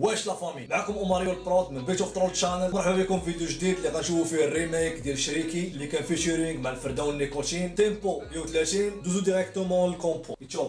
واش la famille؟ معكم أوماريو الprod من Beat Of Troll channel مرحبا بكم في فيديو جديد اللي غنشوفوا فيه ال remake ديال شريكي اللي كان featuring مع الفردة و نيكوتين tempo 130 دوزو directement الكومبو تشوف